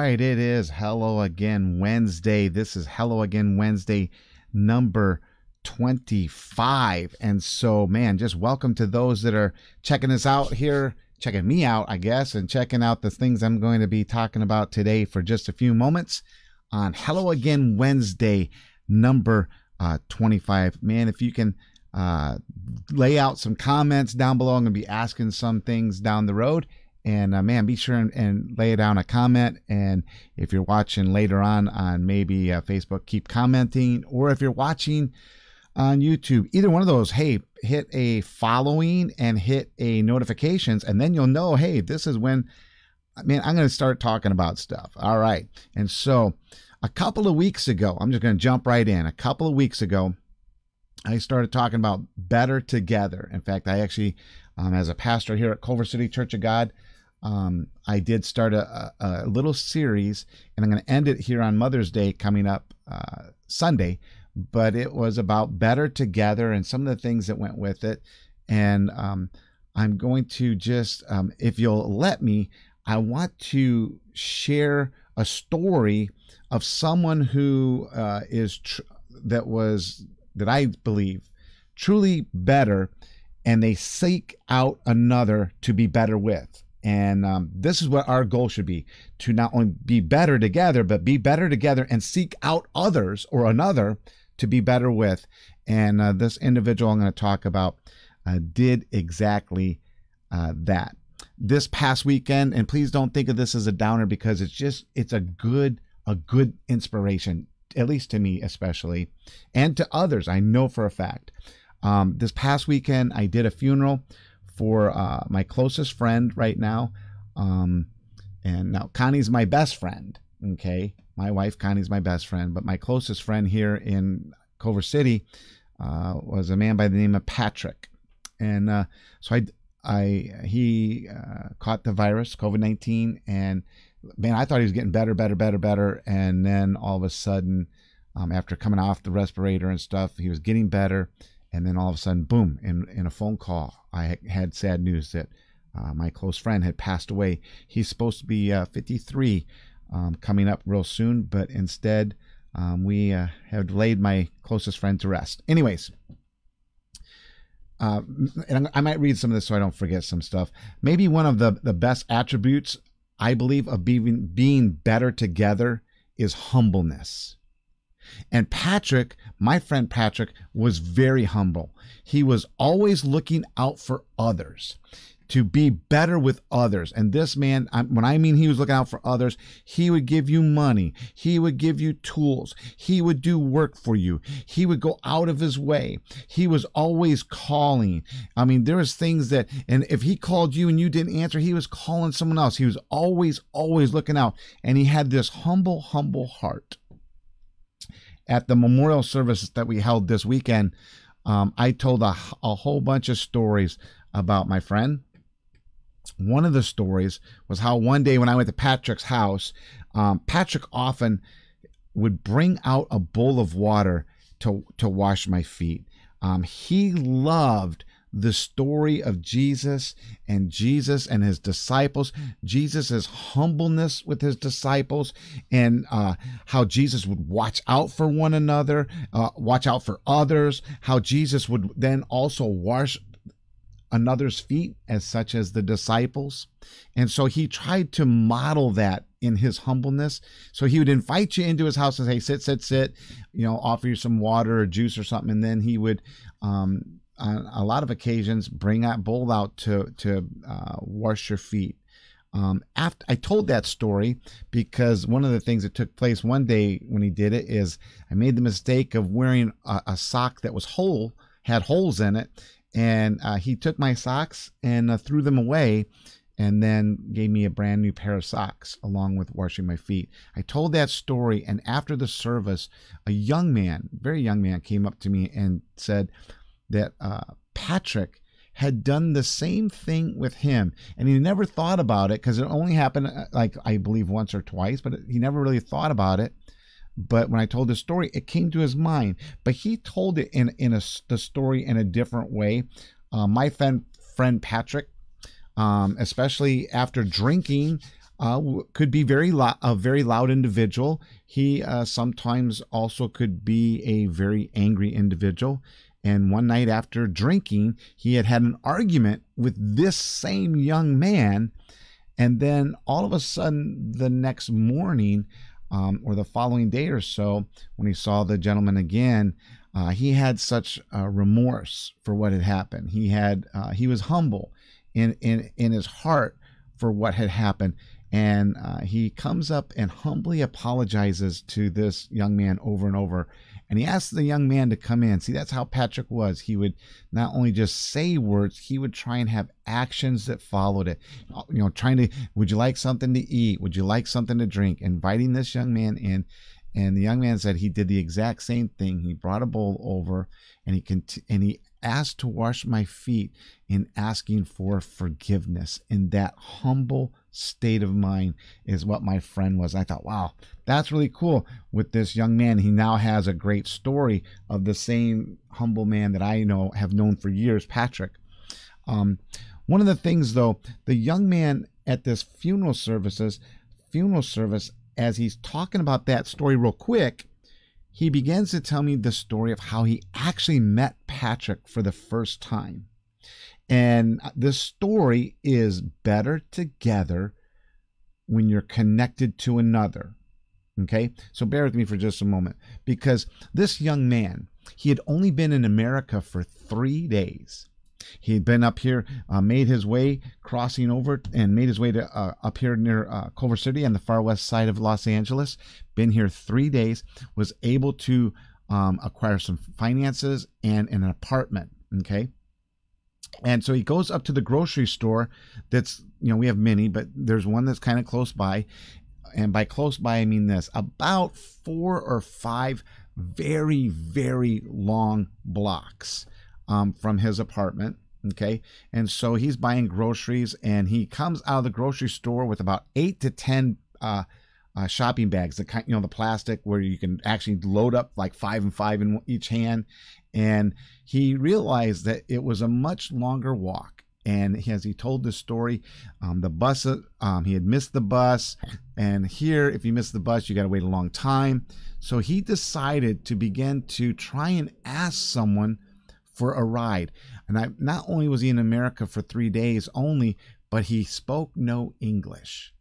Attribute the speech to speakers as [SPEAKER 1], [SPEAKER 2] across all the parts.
[SPEAKER 1] Right, it is Hello Again Wednesday. This is Hello Again Wednesday number 25. And so, man, just welcome to those that are checking us out here, checking me out, I guess, and checking out the things I'm going to be talking about today for just a few moments on Hello Again Wednesday number uh, 25. Man, if you can uh, lay out some comments down below, I'm going to be asking some things down the road. And uh, man, be sure and, and, lay down a comment. And if you're watching later on on maybe uh, Facebook, keep commenting. Or if you're watching on YouTube, either one of those, hey, hit a following and hit a notifications, and then you'll know, hey, this is when, I mean, I'm going to start talking about stuff. All right. And so a couple of weeks ago, I'm just going to jump right in. A couple of weeks ago, I started talking about better together. In fact, I actually, um, as a pastor here at Culver City Church of God, um, I did start a, a, little series, and I'm going to end it here on Mother's Day coming up uh, Sunday. But it was about better together and some of the things that went with it. And um, I'm going to just, um, if you'll let me, I want to share a story of someone who uh, is that was that I believe truly better, and they seek out another to be better with. And um, this is what our goal should be to not only be better together, but be better together and seek out others or another to be better with. And uh, this individual I'm going to talk about uh, did exactly uh, that this past weekend. And please don't think of this as a downer because it's just, it's a good, a good inspiration, at least to me, especially, and to others. I know for a fact. Um, this past weekend, I did a funeral for uh, my closest friend right now. Um, and now Connie's my best friend. Okay. My wife, Connie's my best friend, but my closest friend here in Culver City uh, was a man by the name of Patrick. And uh, so I, I, he uh, caught the virus, COVID 19, and man, I thought he was getting better, better, better, better. And then all of a sudden, um, after coming off the respirator and stuff, he was getting better and then all of a sudden, boom! In in a phone call, I had sad news that uh, my close friend had passed away. He's supposed to be uh, 53, um, coming up real soon, but instead, um, we uh, have laid my closest friend to rest. Anyways. Uh, and I might read some of this so I don't forget some stuff. Maybe one of the, the best attributes I believe of being being better together is humbleness. And Patrick, my friend Patrick, was very humble. He was always looking out for others to be better with others. And this man, when I mean he was looking out for others, he would give you money. He would give you tools. He would do work for you. He would go out of his way. He was always calling. I mean, there was things that, and if he called you and you didn't answer, he was calling someone else. He was always, always looking out. And he had this humble, humble heart at the memorial service that we held this weekend, um, I told a, a whole bunch of stories about my friend. One of the stories was how one day when I went to Patrick's house, um, Patrick often would bring out a bowl of water to to wash my feet. Um, he loved the story of Jesus and Jesus and his disciples, Jesus' humbleness with his disciples, and uh, how Jesus would watch out for one another, uh, watch out for others, how Jesus would then also wash another's feet, as such as the disciples. And so he tried to model that in his humbleness. So he would invite you into his house and say, sit, sit, sit, you know, offer you some water or juice or something. And then he would um, on a lot of occasions bring that bowl out to to uh, wash your feet. Um, after I told that story because one of the things that took place one day when he did it is I made the mistake of wearing a, a sock that was whole, had holes in it, and uh, he took my socks and uh, threw them away and then gave me a brand new pair of socks along with washing my feet. I told that story, and after the service, a young man, very young man, came up to me and said, that uh, Patrick had done the same thing with him and he never thought about it because it only happened uh, like i believe once or twice but he never really thought about it but when i told the story it came to his mind but he told it in in a, the story in a different way uh, my friend friend patrick um, especially after drinking uh, could be very lo- a very loud individual. He uh, sometimes also could be a very angry individual. And one night after drinking, he had had an argument with this same young man. And then all of a sudden, the next morning um, or the following day or so, when he saw the gentleman again, uh, he had such uh, remorse for what had happened. He had uh, he was humble in in in his heart for what had happened, and uh, he comes up and humbly apologizes to this young man over and over and he asked the young man to come in. See that's how patrick was. He would not only just say words he would try and have actions that followed it. Uh, you know trying to would you like something to eat? Would you like something to drink? Inviting this young man in. And the young man said he did the exact same thing. He brought a bowl over and he cont- and he asked to wash my feet in asking for forgiveness in that humble state of mind is what my friend was. I thought, wow, that's really cool with this young man. He now has a great story of the same humble man that I know have known for years, Patrick. Um, one of the things, though, the young man at this funeral services, funeral service, as he's talking about that story real quick, he begins to tell me the story of how he actually met Patrick for the first time. And this story is better together when you're connected to another. Okay, so bear with me for just a moment because this young man, he had only been in America for three days. He had been up here, uh, made his way crossing over, and made his way to uh, up here near uh, Culver City on the far west side of Los Angeles. Been here three days, was able to um, acquire some finances and an apartment. Okay, and so he goes up to the grocery store that's, you know, we have many, but there's one that's kind of close by. And by close by, I mean this about four or five very, very long blocks um, from his apartment. Okay. And so he's buying groceries and he comes out of the grocery store with about eight to 10 uh, uh, shopping bags, the kind, you know, the plastic where you can actually load up like five and five in each hand. And he realized that it was a much longer walk. And as he told the story, um, the bus, um, he had missed the bus. And here, if you miss the bus, you got to wait a long time. So he decided to begin to try and ask someone for a ride. And I, not only was he in America for three days only, but he spoke no English.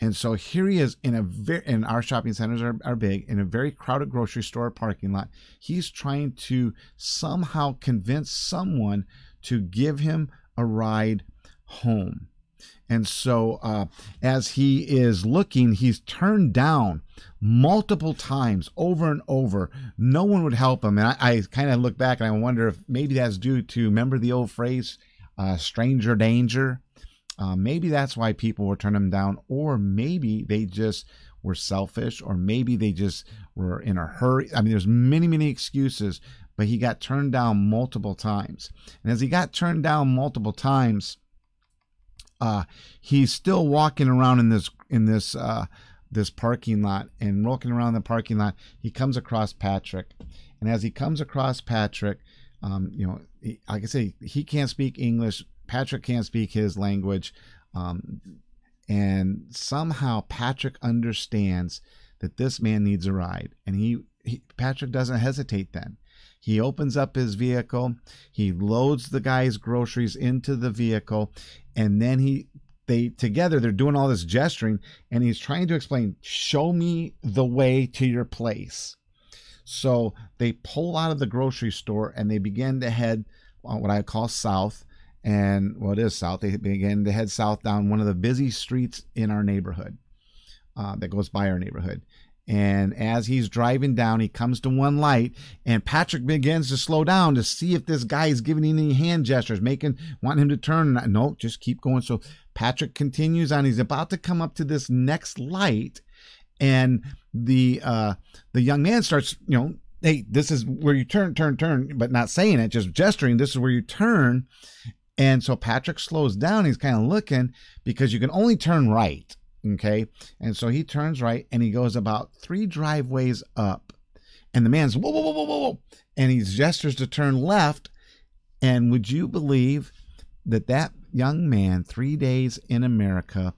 [SPEAKER 1] And so here he is in a very, and our shopping centers are, are big, in a very crowded grocery store parking lot. He's trying to somehow convince someone to give him a ride home. And so, uh, as he is looking, he's turned down multiple times over and over. No one would help him. And I, I kind of look back and I wonder if maybe that's due to remember the old phrase, uh, stranger danger? Uh, maybe that's why people were turning them down, or maybe they just were selfish, or maybe they just were in a hurry. I mean, there's many, many excuses, but he got turned down multiple times. And as he got turned down multiple times, uh, he's still walking around in this in this uh, this parking lot and walking around the parking lot. He comes across Patrick, and as he comes across Patrick, um, you know, he, like I say, he can't speak English. Patrick can't speak his language. Um, and somehow Patrick understands that this man needs a ride. And he, he Patrick doesn't hesitate then. He opens up his vehicle, he loads the guy's groceries into the vehicle, and then he they together they're doing all this gesturing and he's trying to explain, "Show me the way to your place." So they pull out of the grocery store and they begin to head what I call south and well, it is south. They begin to head south down one of the busy streets in our neighborhood uh, that goes by our neighborhood. And as he's driving down, he comes to one light, and Patrick begins to slow down to see if this guy is giving any hand gestures, making wanting him to turn. No, just keep going. So Patrick continues on. He's about to come up to this next light, and the uh, the young man starts, you know, hey, this is where you turn, turn, turn, but not saying it, just gesturing. This is where you turn. And so Patrick slows down. He's kind of looking because you can only turn right. Okay. And so he turns right and he goes about three driveways up. And the man's whoa, whoa, whoa, whoa, whoa. And he gestures to turn left. And would you believe that that young man, three days in America,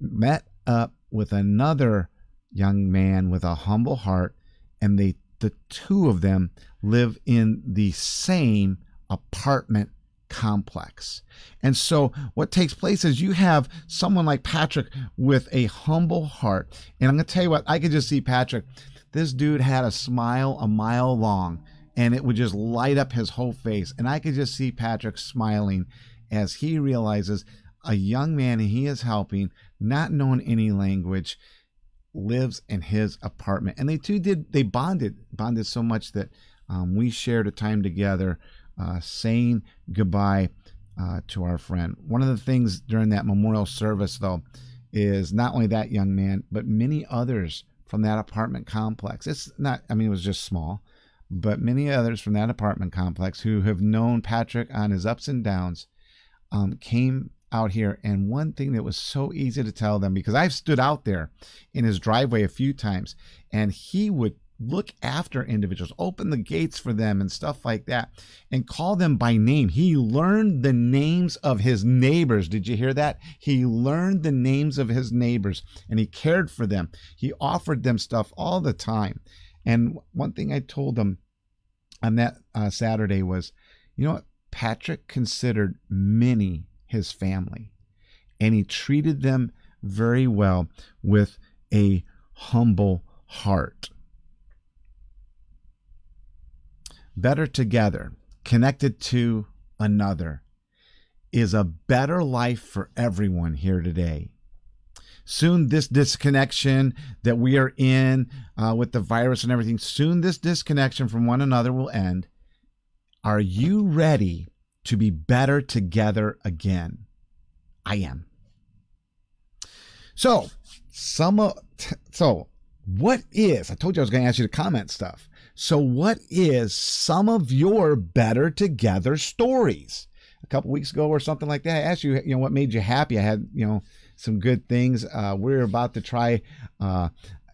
[SPEAKER 1] met up with another young man with a humble heart, and they the two of them live in the same apartment complex. And so what takes place is you have someone like Patrick with a humble heart. And I'm going to tell you what, I could just see Patrick. This dude had a smile a mile long and it would just light up his whole face. And I could just see Patrick smiling as he realizes a young man he is helping, not knowing any language, lives in his apartment. And they two did, they bonded, bonded so much that um, we shared a time together uh, saying goodbye uh, to our friend. One of the things during that memorial service, though, is not only that young man, but many others from that apartment complex. It's not, I mean, it was just small, but many others from that apartment complex who have known Patrick on his ups and downs um, came out here. And one thing that was so easy to tell them, because I've stood out there in his driveway a few times, and he would look after individuals, open the gates for them and stuff like that, and call them by name. He learned the names of his neighbors. Did you hear that? He learned the names of his neighbors and he cared for them. He offered them stuff all the time. And one thing I told them on that uh, Saturday was, you know what? Patrick considered many his family and he treated them very well with a humble heart. Better together, connected to another, is a better life for everyone here today. Soon, this disconnection that we are in uh, with the virus and everything, soon this disconnection from one another will end. Are you ready to be better together again? I am. So, some so what is? I told you I was going to ask you to comment stuff. So, what is some of your better together stories? A couple weeks ago or something like that, I asked you, you know, what made you happy. I had, you know, some good things. Uh, we're about to try, uh,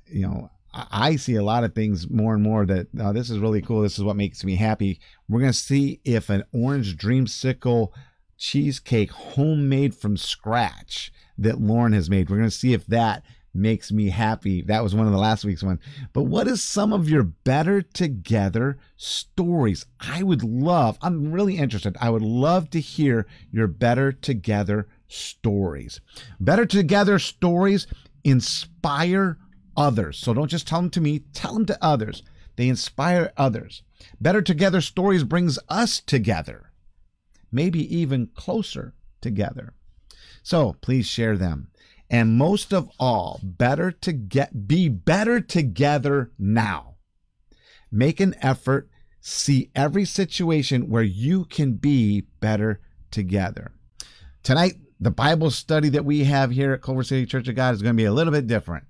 [SPEAKER 1] you know, I see a lot of things more and more that uh, this is really cool. This is what makes me happy. We're going to see if an orange dreamsicle cheesecake homemade from scratch that Lauren has made, we're going to see if that makes me happy. That was one of the last week's one. But what is some of your better together stories? I would love, I'm really interested. I would love to hear your better together stories. Better together stories inspire others. So don't just tell them to me, tell them to others. They inspire others. Better together stories brings us together, maybe even closer together. So please share them and most of all, better to get be better together now. Make an effort, see every situation where you can be better together. Tonight, the Bible study that we have here at Culver City Church of God is going to be a little bit different.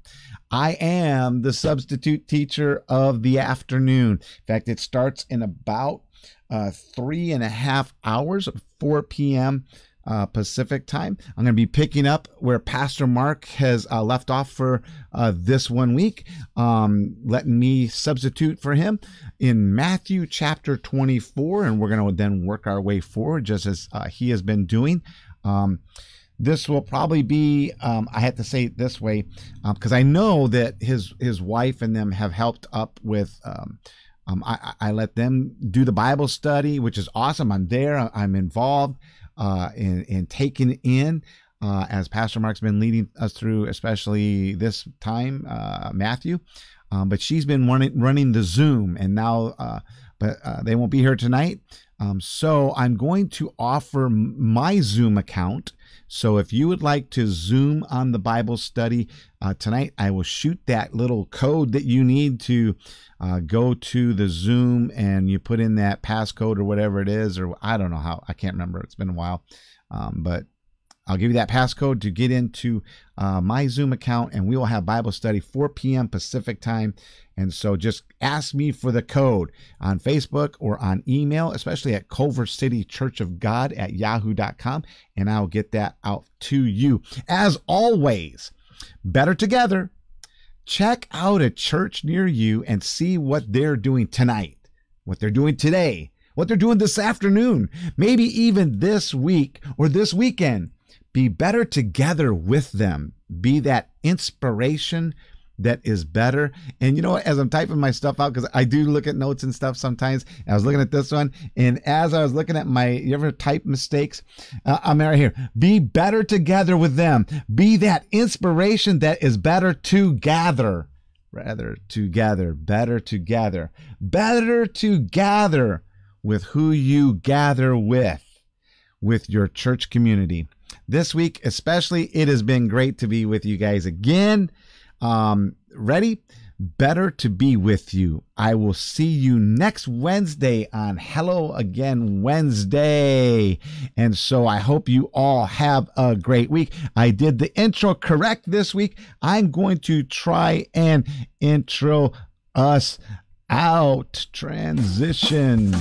[SPEAKER 1] I am the substitute teacher of the afternoon. In fact, it starts in about uh, three and a half hours, 4 p.m uh, Pacific time. I'm going to be picking up where Pastor Mark has uh, left off for uh, this one week, um, letting me substitute for him in Matthew chapter 24, and we're going to then work our way forward just as uh, he has been doing. Um, this will probably be um, i have to say it this way because um, i know that his his wife and them have helped up with um, um, I, I, let them do the Bible study, which is awesome. I'm there. I'm involved uh, and, and taken in uh, as Pastor Mark's been leading us through, especially this time, uh, Matthew. Um, but she's been running, running the Zoom, and now, uh, but uh, they won't be here tonight. Um, so I'm going to offer my Zoom account. So if you would like to Zoom on the Bible study uh, tonight, I will shoot that little code that you need to uh, go to the Zoom and you put in that passcode or whatever it is, or I don't know how, I can't remember. It's been a while. Um, but I'll give you that passcode to get into uh, my Zoom account, and we will have Bible study 4 p.m. Pacific time. And so just ask me for the code on Facebook or on email, especially at Culver City Church of God at yahoo.com, and I'll get that out to you. As always, better together. Check out a church near you and see what they're doing tonight, what they're doing today, what they're doing this afternoon, maybe even this week or this weekend be better together with them. Be that inspiration that is better. And you know? As I'm typing my stuff out, because I do look at notes and stuff sometimes. I was looking at this one, and as I was looking at my, you ever type mistakes? Uh, I'm right here. Be better together with them. Be that inspiration that is better to gather. Rather to gather, better to gather, better to gather with who you gather with, with your church community. This week, especially, it has been great to be with you guys again. Um, ready? Better to be with you. I will see you next Wednesday on Hello Again Wednesday. And so I hope you all have a great week. I did the intro correct this week. I'm going to try and intro us out. Transition.